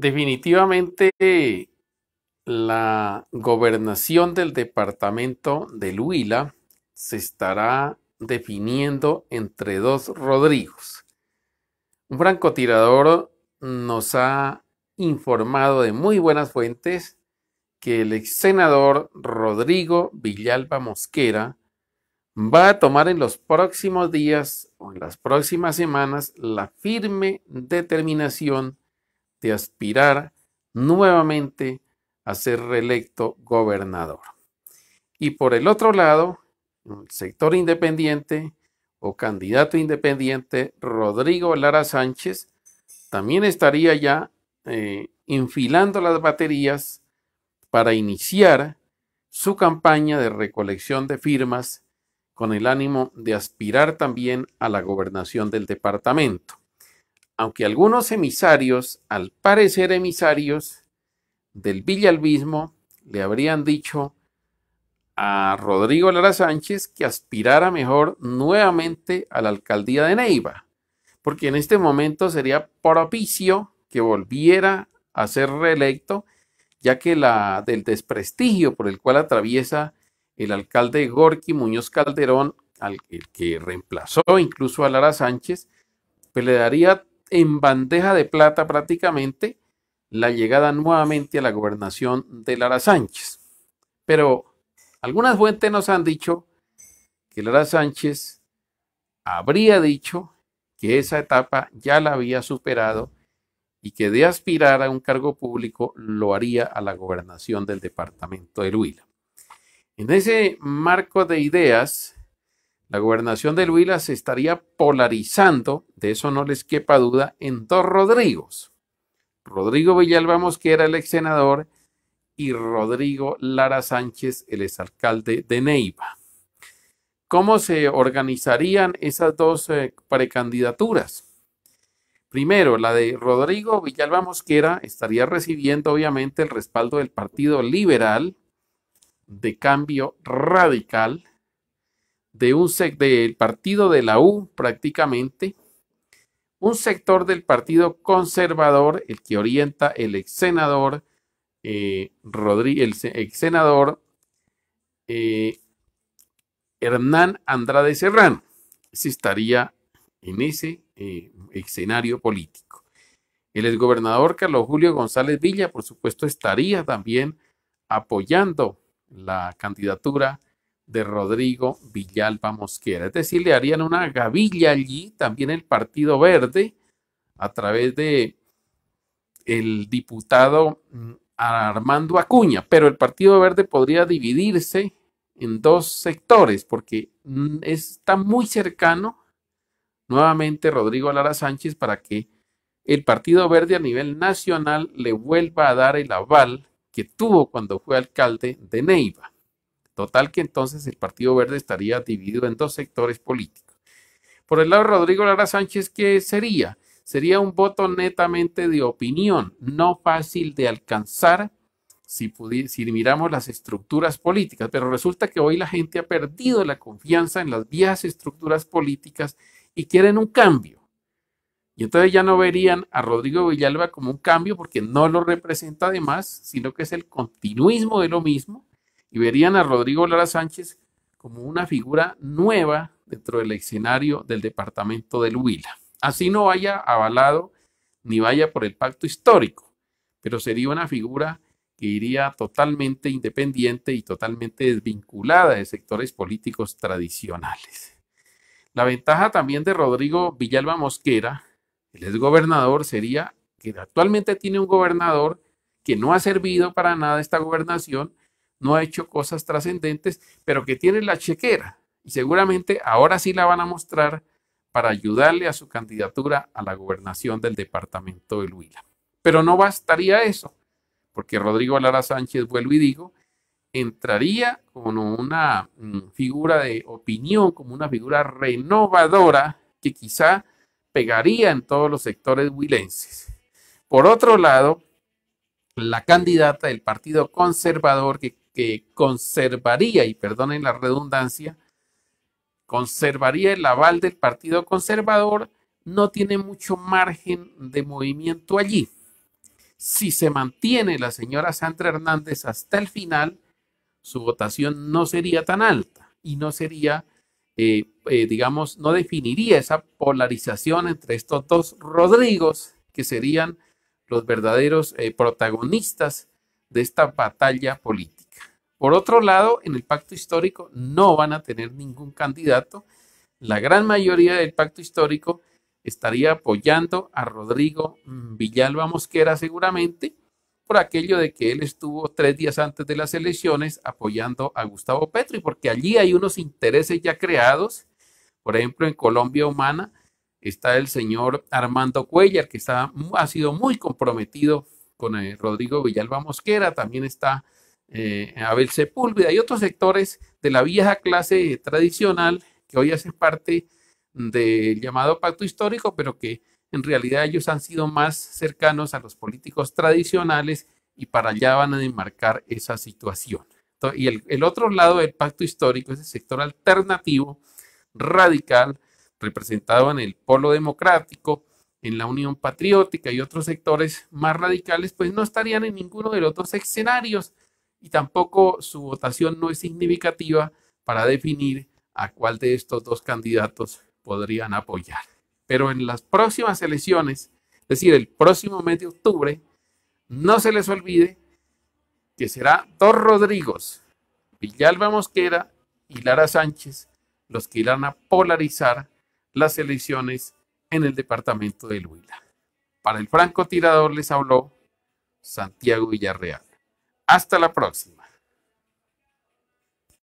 Definitivamente la gobernación del departamento de Huila se estará definiendo entre dos Rodrigos. Un francotirador nos ha informado de muy buenas fuentes que el ex senador Rodrigo Villalba Mosquera va a tomar en los próximos días o en las próximas semanas la firme determinación de aspirar nuevamente a ser reelecto gobernador. Y por el otro lado, el sector independiente o candidato independiente Rodrigo Lara Sánchez también estaría ya eh, infilando las baterías para iniciar su campaña de recolección de firmas con el ánimo de aspirar también a la gobernación del departamento. Aunque algunos emisarios, al parecer emisarios del villalbismo, le habrían dicho a Rodrigo Lara Sánchez que aspirara mejor nuevamente a la alcaldía de Neiva, porque en este momento sería propicio que volviera a ser reelecto, ya que la del desprestigio por el cual atraviesa el alcalde Gorky Muñoz Calderón, al que reemplazó incluso a Lara Sánchez, pues le daría en bandeja de plata prácticamente la llegada nuevamente a la gobernación de Lara Sánchez. Pero algunas fuentes nos han dicho que Lara Sánchez habría dicho que esa etapa ya la había superado y que de aspirar a un cargo público lo haría a la gobernación del departamento de Huila. En ese marco de ideas, la gobernación de Huila se estaría polarizando, de eso no les quepa duda, en dos Rodrigos. Rodrigo Villalba Mosquera, el ex senador, y Rodrigo Lara Sánchez, el exalcalde de Neiva. ¿Cómo se organizarían esas dos eh, precandidaturas? Primero, la de Rodrigo Villalba Mosquera estaría recibiendo obviamente el respaldo del Partido Liberal de Cambio Radical, de un del partido de la U prácticamente, un sector del Partido Conservador, el que orienta el ex senador eh, el ex senador eh, Hernán Andrade Serrano. Se estaría en ese eh, escenario político. El exgobernador Carlos Julio González Villa, por supuesto, estaría también apoyando la candidatura de Rodrigo Villalba Mosquera. Es decir, le harían una gavilla allí, también el Partido Verde, a través de el diputado mm, Armando Acuña, pero el Partido Verde podría dividirse en dos sectores porque mm, está muy cercano nuevamente Rodrigo Lara Sánchez para que el Partido Verde a nivel nacional le vuelva a dar el aval que tuvo cuando fue alcalde de Neiva. Total que entonces el Partido Verde estaría dividido en dos sectores políticos. Por el lado de Rodrigo Lara Sánchez, ¿qué sería? sería un voto netamente de opinión, no fácil de alcanzar si, miramos las estructuras políticas, pero resulta que hoy la gente ha perdido la confianza en las viejas estructuras políticas y quieren un cambio. Y entonces ya no verían a Rodrigo Villalba como un cambio porque no lo representa además, sino que es el continuismo de lo mismo, y verían a Rodrigo Lara Sánchez como una figura nueva dentro del escenario del departamento del Huila. Así no vaya avalado ni vaya por el pacto histórico, pero sería una figura que iría totalmente independiente y totalmente desvinculada de sectores políticos tradicionales. La ventaja también de Rodrigo Villalba Mosquera, el exgobernador, sería que actualmente tiene un gobernador que no ha servido para nada esta gobernación, no ha hecho cosas trascendentes, pero que tiene la chequera y seguramente ahora sí la van a mostrar para ayudarle a su candidatura a la gobernación del departamento de Huila. Pero no bastaría eso, porque Rodrigo Lara Sánchez, vuelvo y digo, entraría como una mm, figura de opinión, como una figura renovadora que quizá pegaría en todos los sectores huilenses. Por otro lado, la candidata del Partido Conservador que, que conservaría, y perdonen la redundancia, conservaría el aval del Partido Conservador, no tiene mucho margen de movimiento allí. Si se mantiene la señora Sandra Hernández hasta el final, su votación no sería tan alta y no sería, eh, eh, digamos, no definiría esa polarización entre estos dos Rodrigos, que serían los verdaderos eh, protagonistas de esta batalla política. Por otro lado, en el pacto histórico no van a tener ningún candidato. La gran mayoría del pacto histórico estaría apoyando a Rodrigo mm, Villalba Mosquera seguramente por aquello de que él estuvo tres días antes de las elecciones apoyando a Gustavo Petro y porque allí hay unos intereses ya creados. Por ejemplo, en Colombia Humana está el señor Armando Cuellar, que está, ha sido muy comprometido con eh, Rodrigo Villalba Mosquera, también está eh, Abel Sepúlveda y otros sectores de la vieja clase tradicional que hoy hacen parte del llamado pacto histórico, pero que en realidad ellos han sido más cercanos a los políticos tradicionales y para allá van a enmarcar esa situación. Y el, el otro lado del pacto histórico es el sector alternativo, radical, representado en el polo democrático, en la Unión Patriótica y otros sectores más radicales, pues no estarían en ninguno de los dos escenarios y tampoco su votación no es significativa para definir a cuál de estos dos candidatos podrían apoyar. Pero en las próximas elecciones, es decir, el próximo mes de octubre, no se les olvide que será dos Rodrigos, Villalba Mosquera y Lara Sánchez, los que irán a polarizar las elecciones en el departamento de Huila. Para el francotirador les habló Santiago Villarreal. Hasta la próxima.